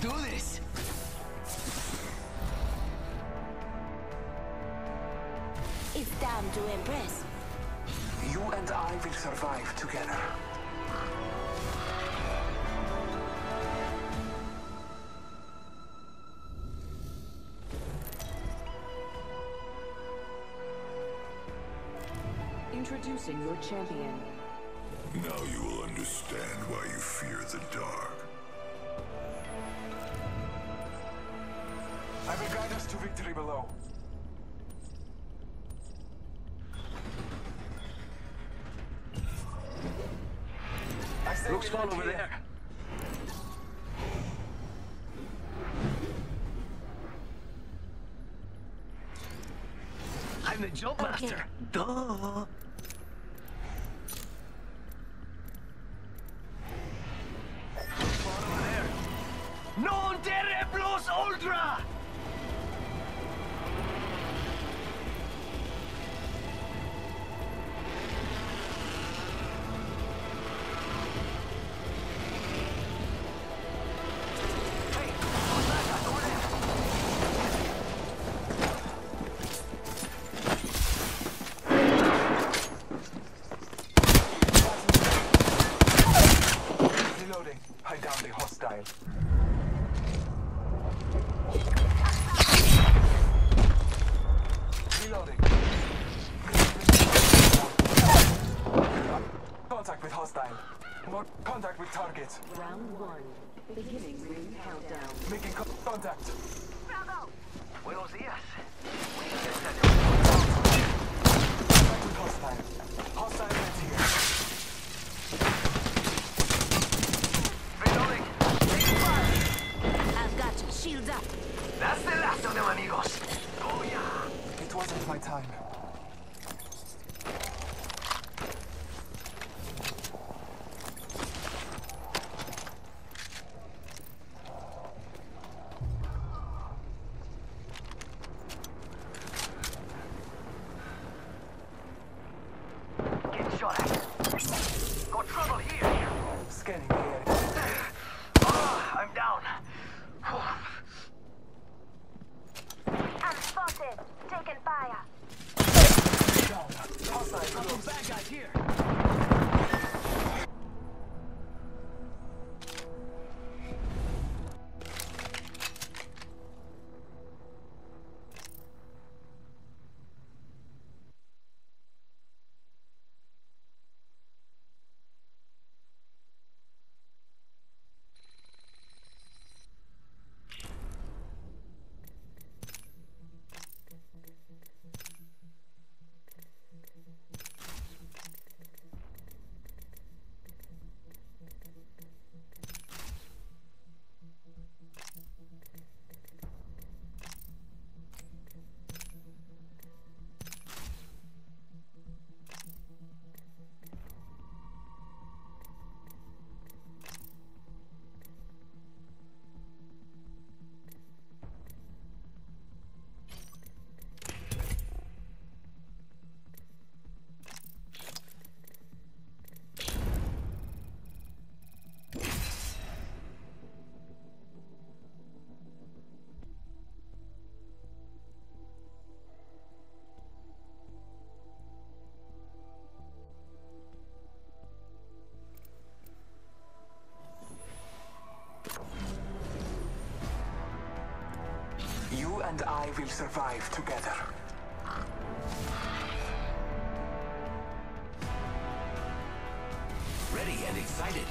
do this! It's time to impress. You and I will survive together. Introducing your champion. Now you will understand why you fear the dark. victory below. Looks fun over here. there. I'm the jump okay. master. Duh. Local bad guys here. and I will survive together. Ready and excited.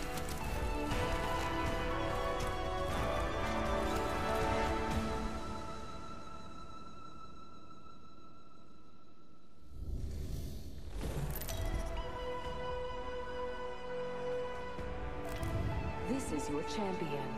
This is your champion.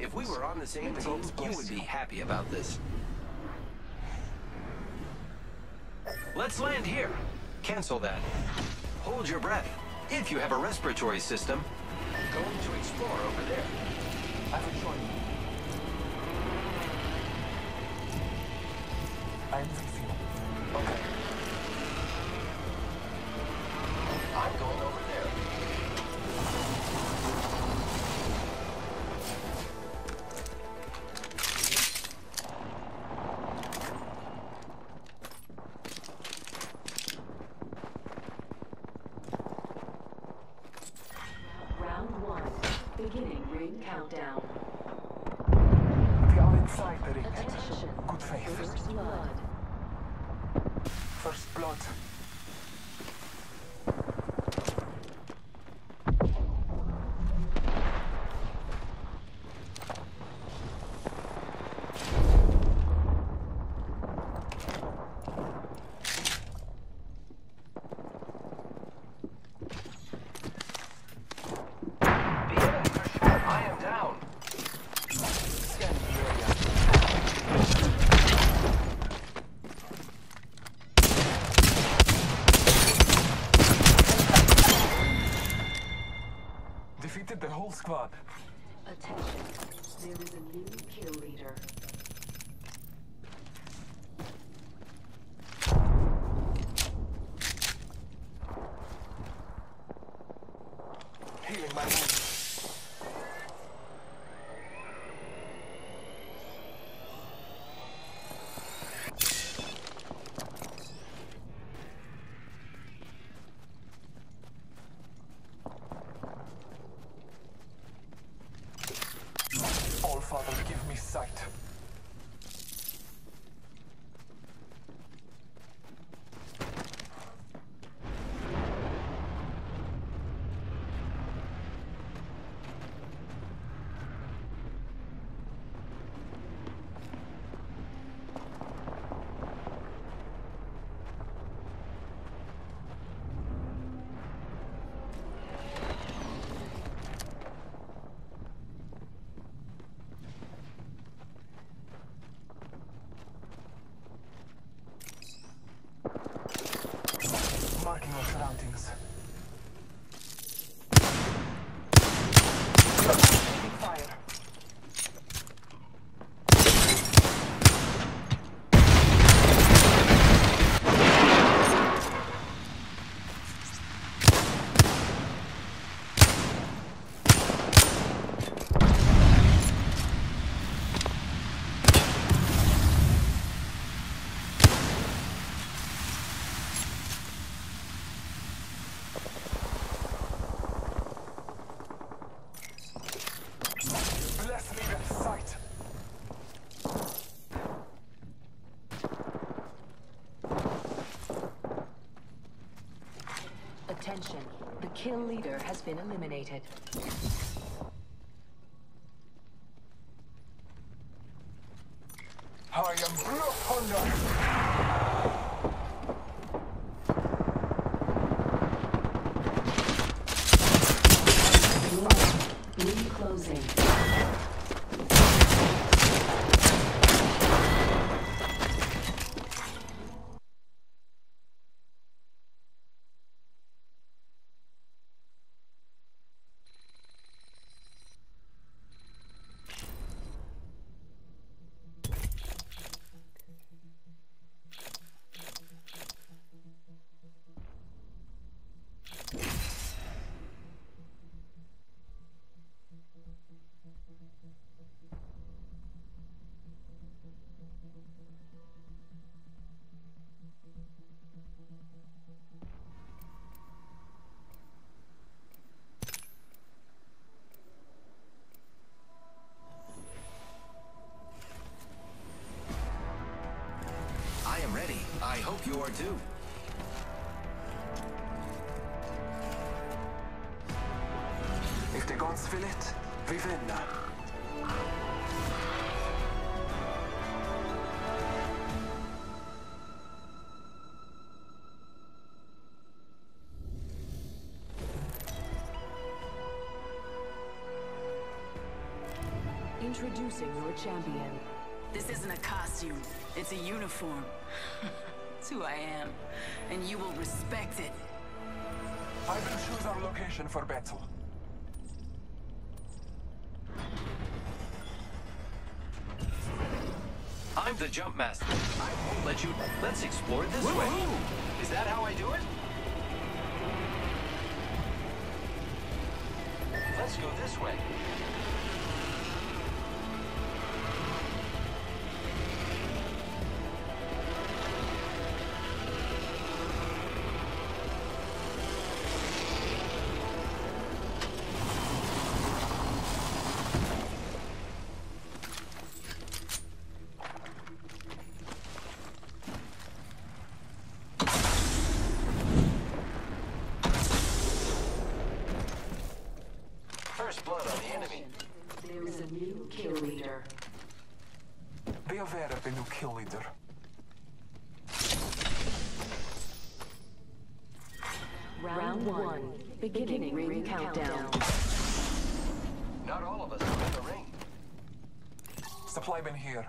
If we were on the same team, you would be happy about this. Let's land here. Cancel that. Hold your breath. If you have a respiratory system, going to explore over there. I will join you. Attention. The kill leader has been eliminated. I am Blood Hunter. Too. If the gods will it, we win. Introducing your champion. This isn't a costume. It's a uniform. It's who I am, and you will respect it. I will choose our location for battle. I'm the jump master. I won't let you. Let's explore this way. Is that how I do it? Let's go this way. Here.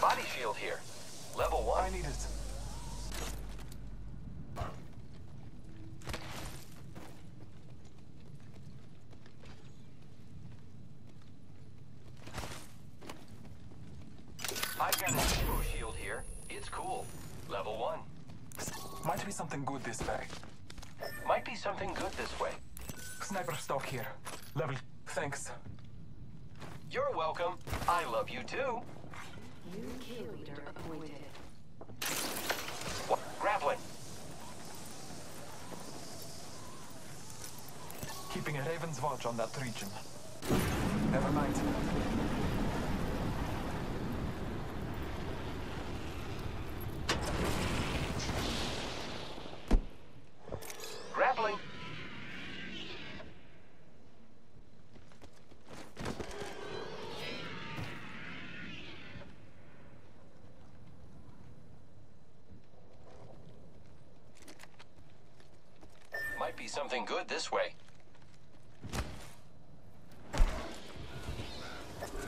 Body shield here. Level I one. need it. I've got a hero shield here. It's cool. Level one. Might be something good this way. Might be something good this way. Sniper stock here. Level. Thanks. You're welcome. I love you too. New kill leader appointed. What? Grappling. Keeping a Raven's watch on that region. Never mind. Grappling. Might be something good this way.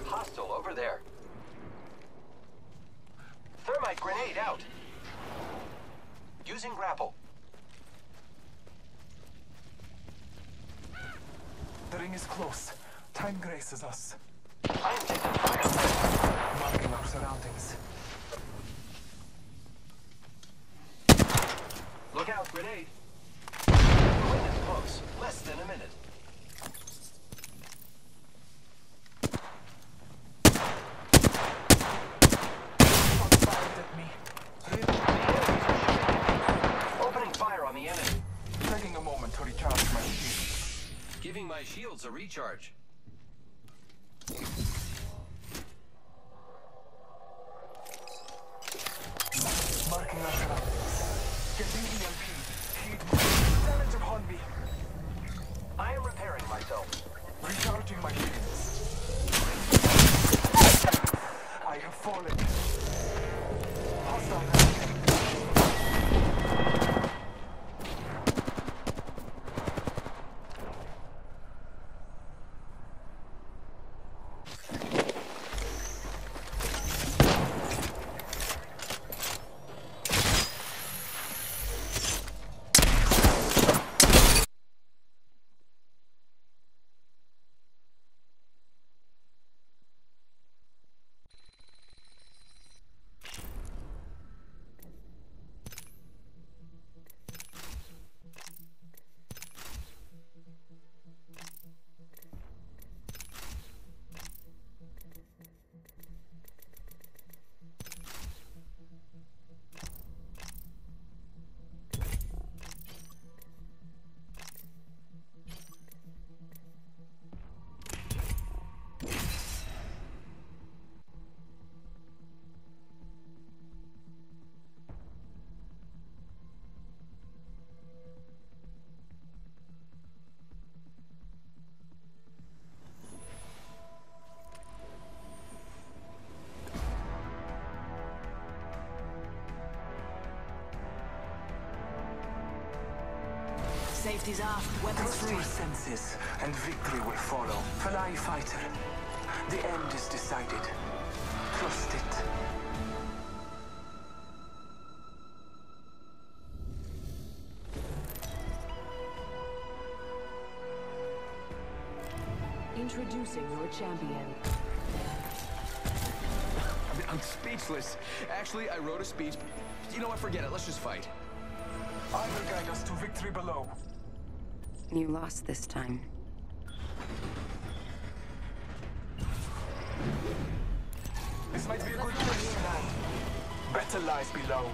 Hostile over there. Thermite grenade out. Using grapple. The ring is close. Time graces us. I am taking fire. Marking our surroundings. Look out, grenade. Less than a minute. Shots fired at me. The enemies are shooting. Opening fire on the enemy. Taking a moment to recharge my shield. Giving my shields a recharge. Safety's off. Weapons Trust free. your senses, and victory will follow. Fly fighter. The end is decided. Trust it. Introducing your champion. I'm, I'm speechless. Actually, I wrote a speech. You know what? Forget it. Let's just fight. I will guide us to victory below. You lost this time. This might be a good place. Better lies below.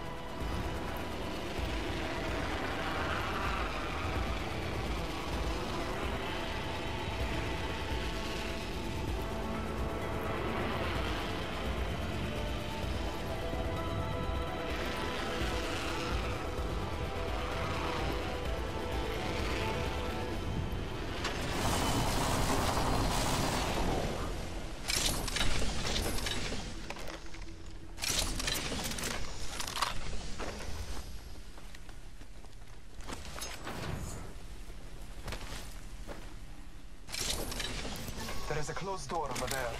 Closed door over there.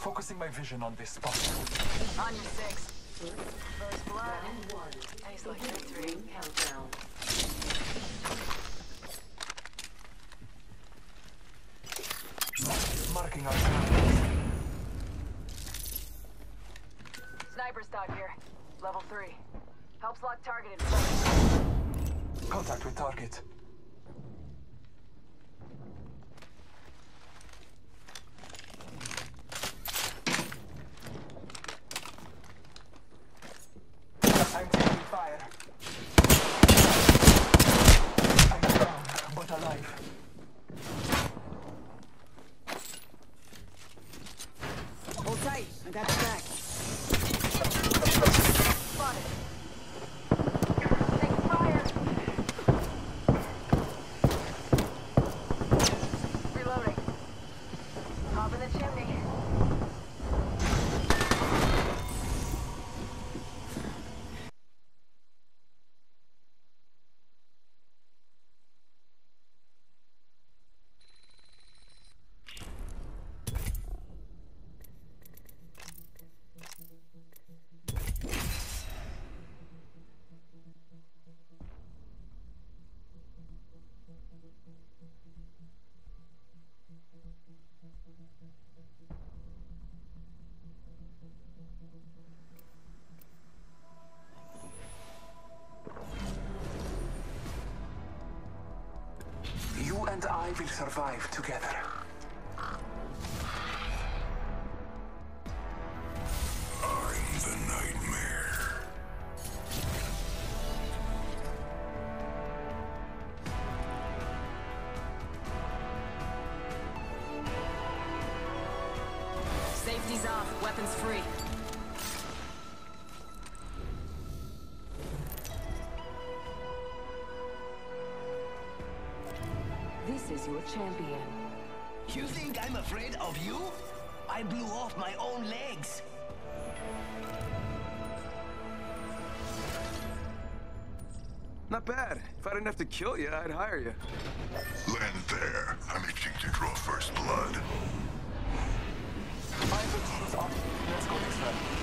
Focusing my vision on this spot. On your six. First blood. Tastes like victory. Ring countdown. Marking our surroundings. Sniper stock here. Level three. Helps lock target in place. Target. I'm taking fire. I'm down, but alive. Will survive together. Is your champion. You think I'm afraid of you? I blew off my own legs. Not bad. If I didn't have to kill you, I'd hire you. Land there. I'm itching to draw first blood. I will choose up. Let's go this way.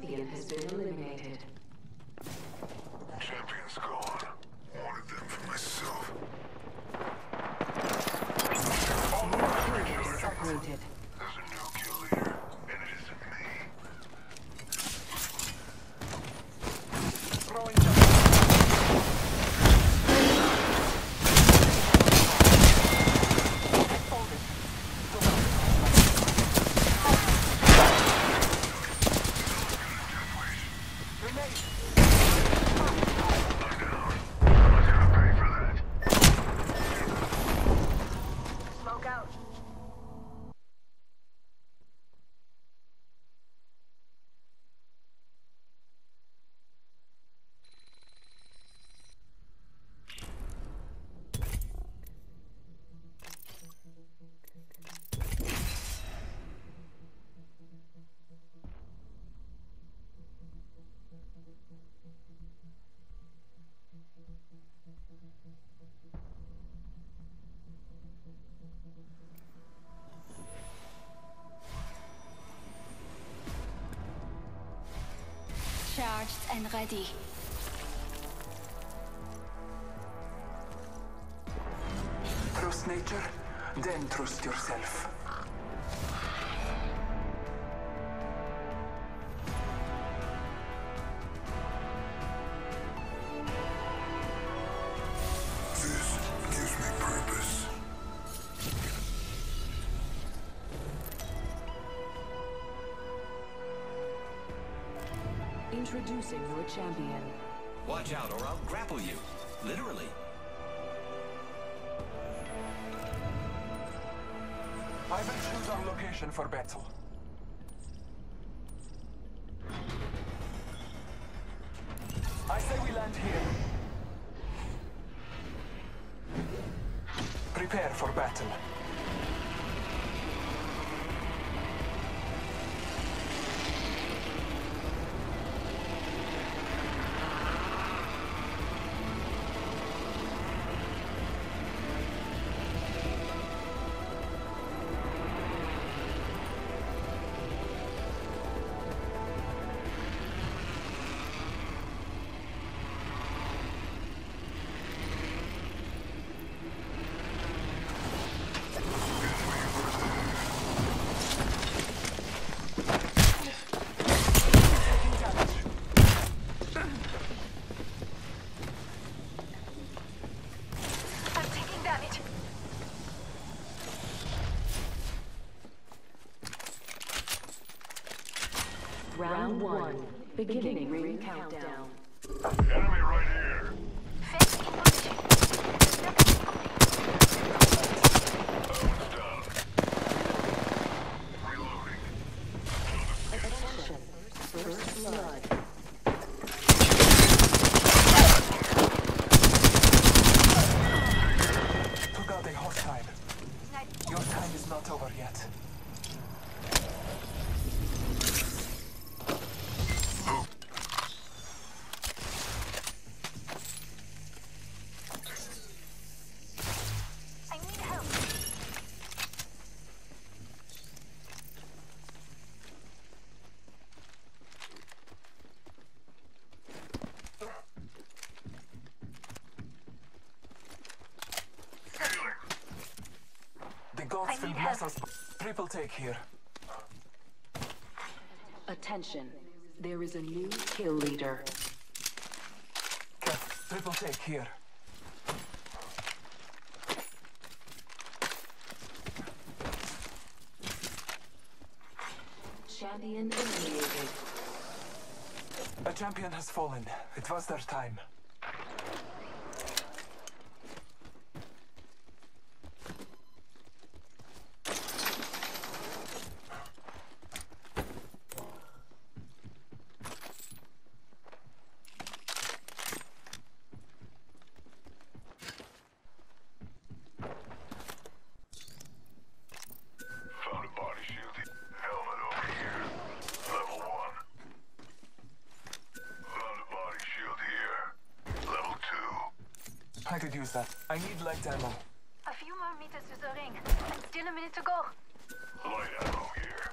Champion Charged and ready. Trust nature, then trust yourself. Introducing your champion. Watch out or I'll grapple you. Literally. I will choose our location for battle. Beginning ring countdown. Enemy right here. Fence in position. One's down. Reloading. Attention. First blood. Took out a hostile. Your time is not over yet. I need help. The gods I will need bless help. us. Triple take here. Attention. There is a new kill leader. Kev, triple take here. Champion eliminated. A champion has fallen. It was their time. Found a body shield. Helmet over here. Level one. Found a body shield here. Level two. I could use that. I need light ammo. A few more meters to the ring. And still a minute to go. Light ammo here.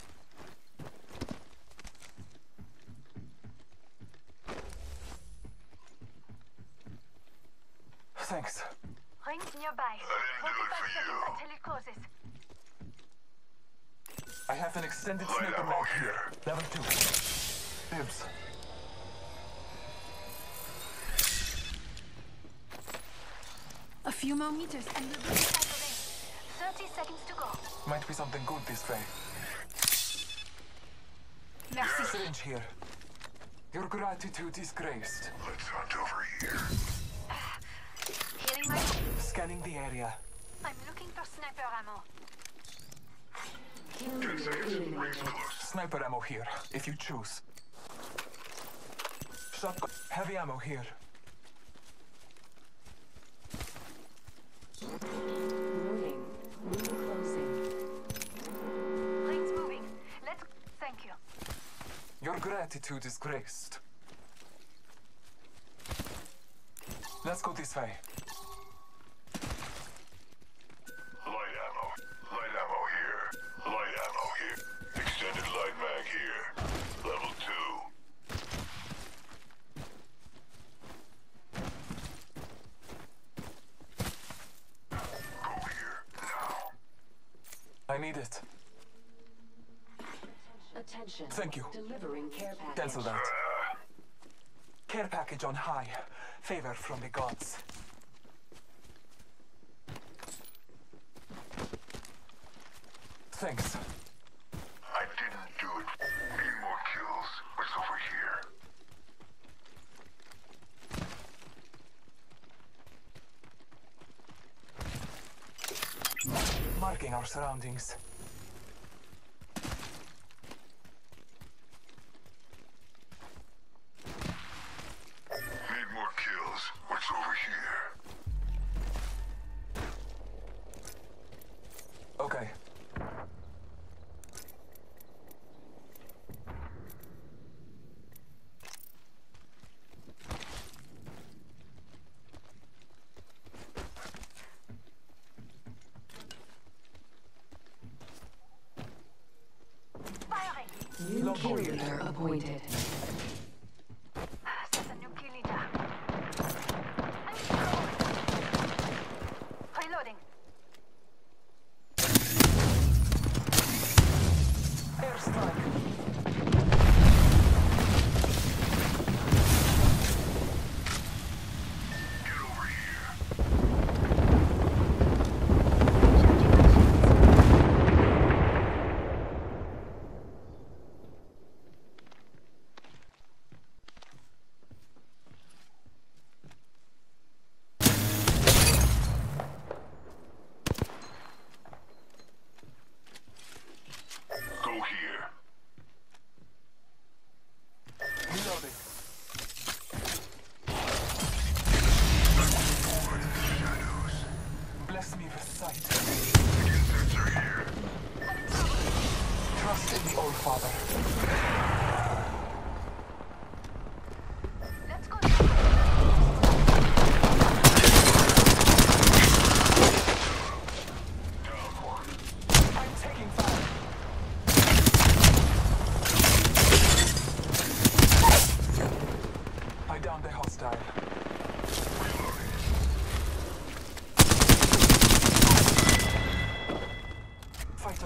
Thanks. Ring's nearby. I didn't do it 45 for seconds you. until it closes. I have an extended Light sniper ammo mag here. here. Level two. Dibs. A few more meters and we'll be inside the ring. 30 seconds to go. Might be something good this way. Merci. Syringe here. Your gratitude is graced. Let's hunt over here. Healing my... Scanning the area. I'm looking for sniper ammo. Kill Ten leader seconds. Rings close. Sniper ammo here, if you choose. Shotgun. Heavy ammo here. Your gratitude is graced. Let's go this way. cancel that. Care package on high. Favor from the gods. Thanks. I didn't do it. Need more kills. It's over here. Marking our surroundings. New Long carrier appointed.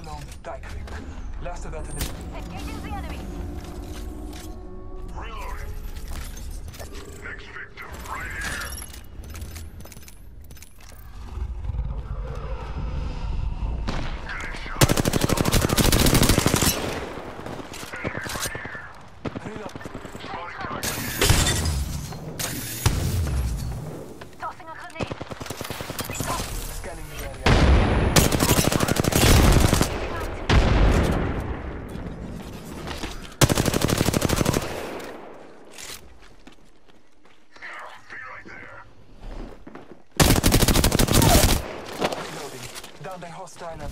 down Last of that in. Engaging the enemy! Steinert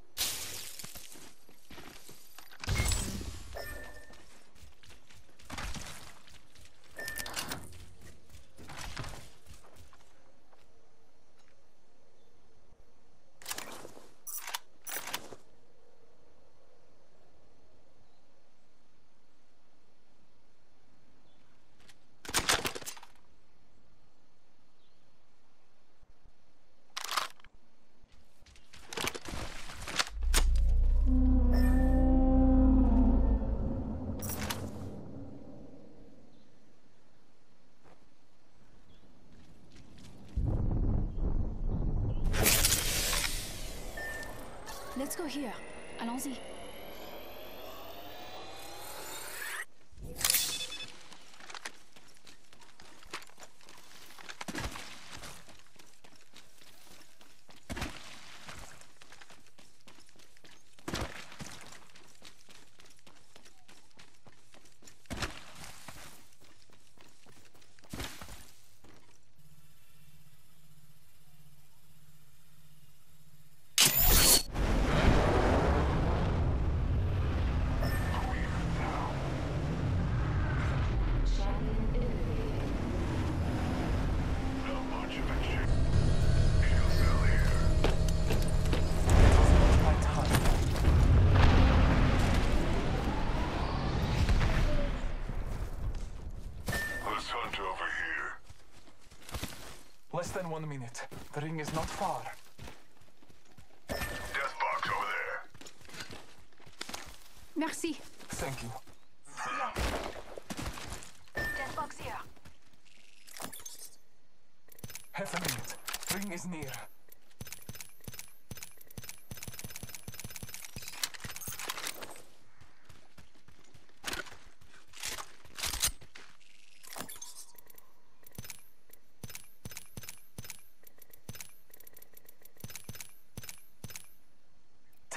Let's go here. Allons-y. One minute. The ring is not far.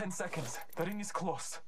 Ten seconds. The ring is close.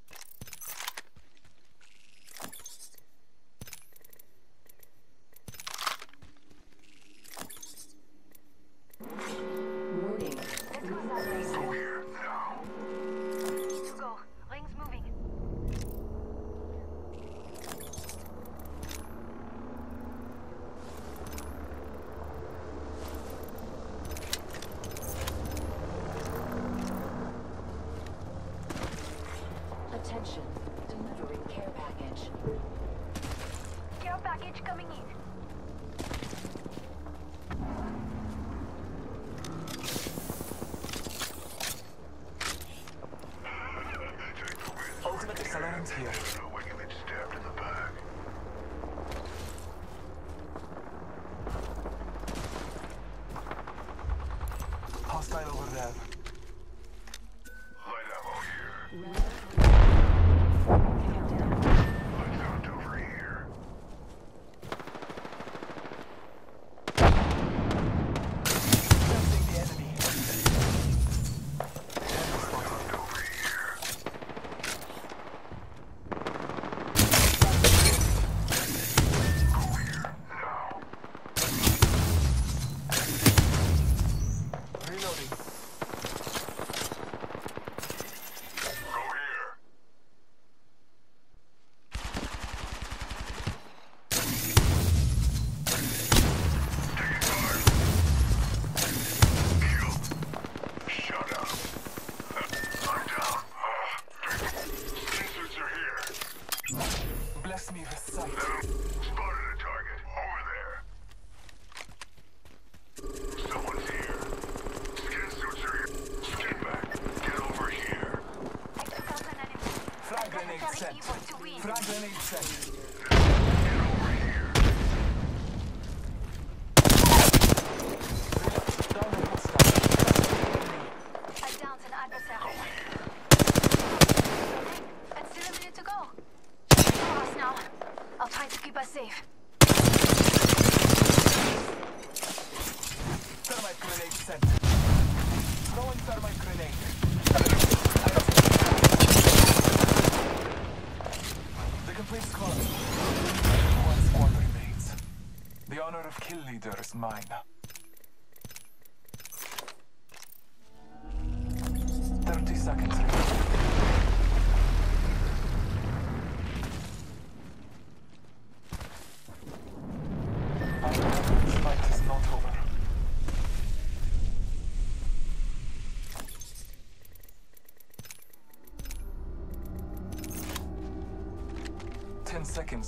Frag grenade set.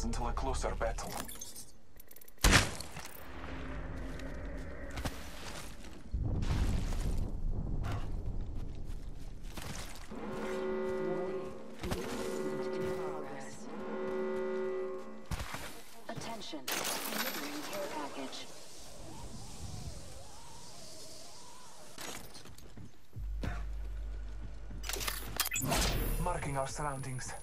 until a closer battle. Attention. Marking our surroundings.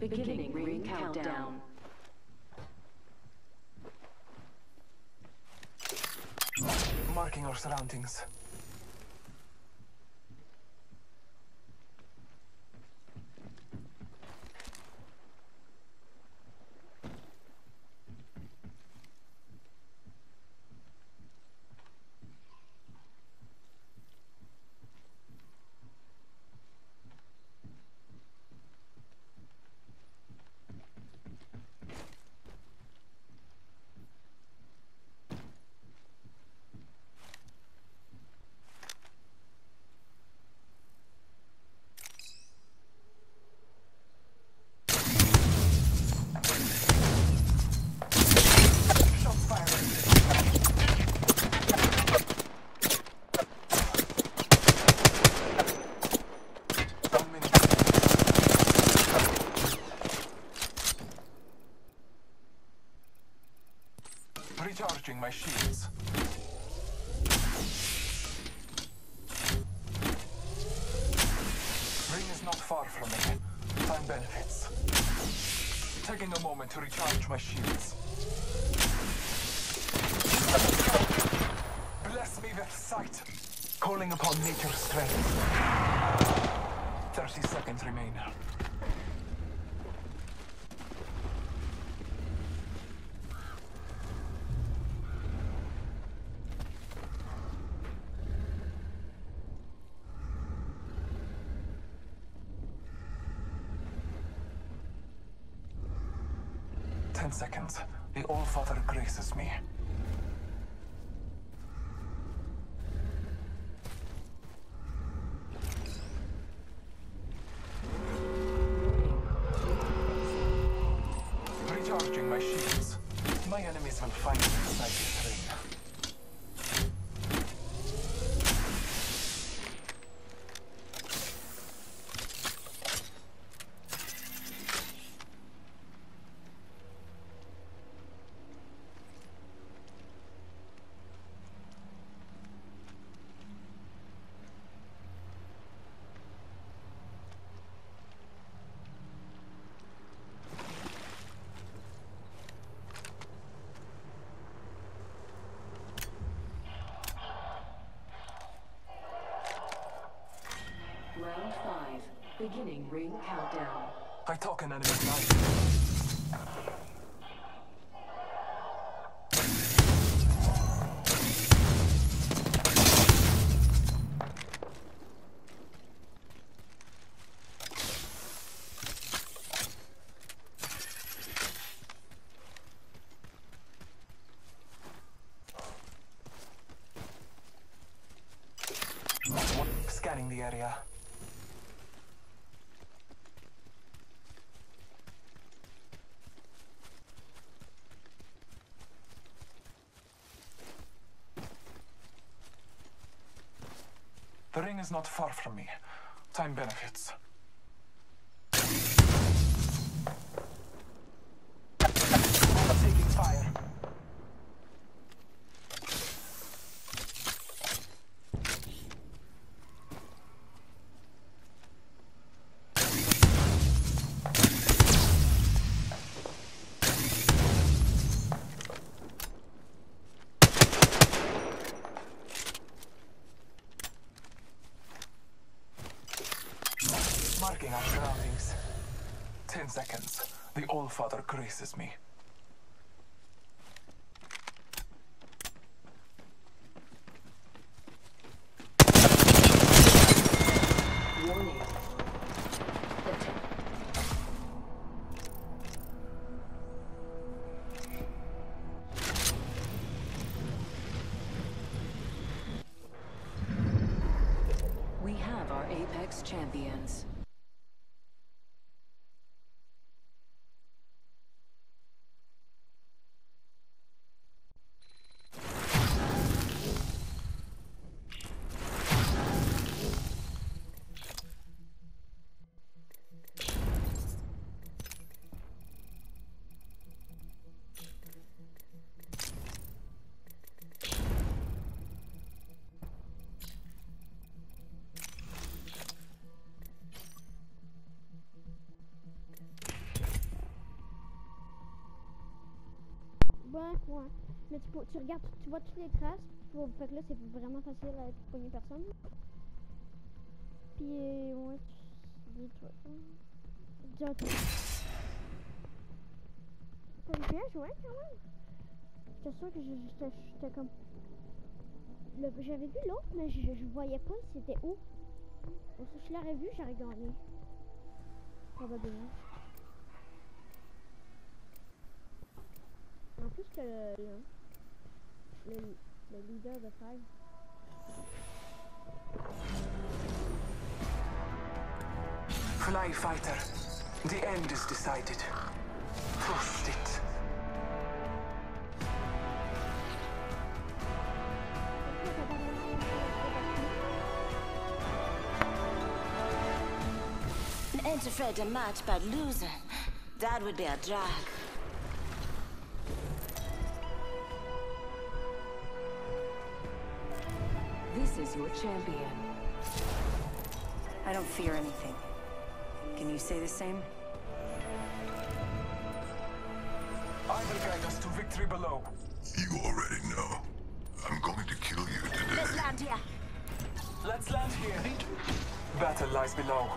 Beginning ring countdown. Marking our surroundings. Shields. Ring is not far from me. Time benefits. Taking a moment to recharge my shields. Bless me with sight. Calling upon nature's strength. 30 seconds remain. Ten seconds. The All-Father graces me. Recharging my shields. My enemies will find me inside this ring. Round five. Beginning ring countdown. I talk an enemy's life. Scanning the area. The ring is not far from me. Time benefits. Seconds. The All-Father graces me. Ouais. Mais tu, peux- tu regardes, tu vois toutes les traces. Pour, fait que là, c'est vraiment facile à pogner personne. Puis, euh, ouais, tu dis, tu vois. Déjà, tu. T'as piège, ouais, quand même. Sûr que j'étais comme. J'avais vu l'autre, mais je, je voyais pas c'était où. Donc, si je l'aurais vu, j'aurais gagné. Probablement. En plus que le, le, le, le leader de Five. Fly fighter. The end is decided. Trust it. Ain't afraid of much but losing. That would be a drag. Is your champion. I don't fear anything. Can you say the same? I will guide us to victory below. You already know. I'm going to kill you today. Let's land here. Let's land here. Battle lies below.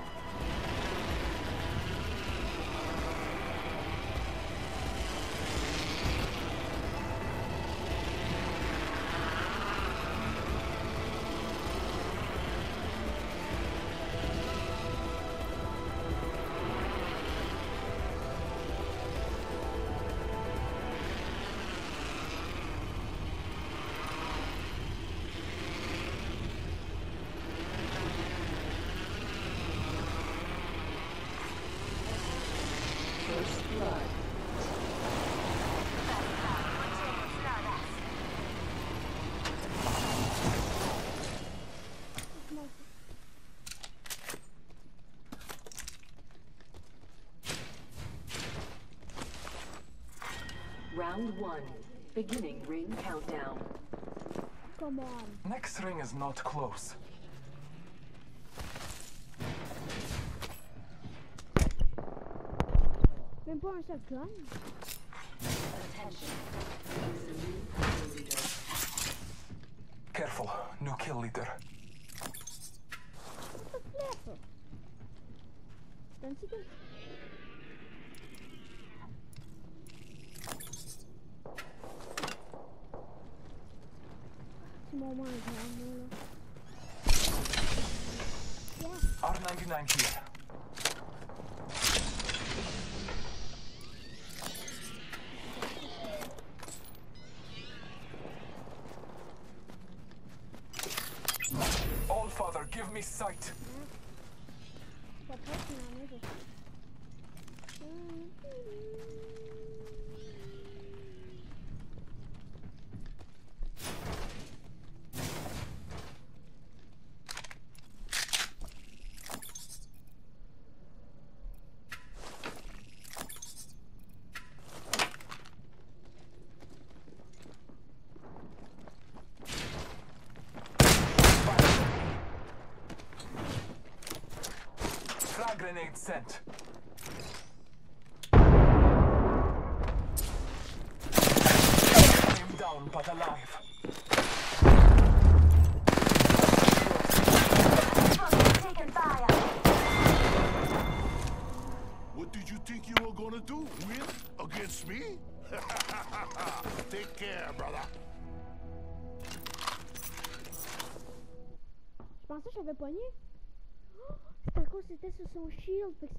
Round one. Beginning ring countdown. Come on. Next ring is not close. Même pas un shotgun. Careful, new kill leader. Wat een flepper. Dan zit ik. R99 here. All Father, give me sight. Grenade sent. Him down, but alive.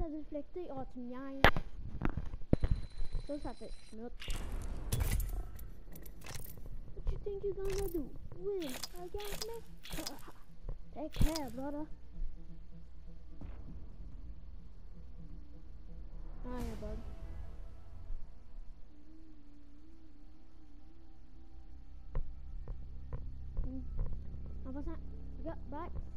θα. do What you think you're gonna do? Win against me? Take care, brother. Ah, yeah, bud. Mm. How got back.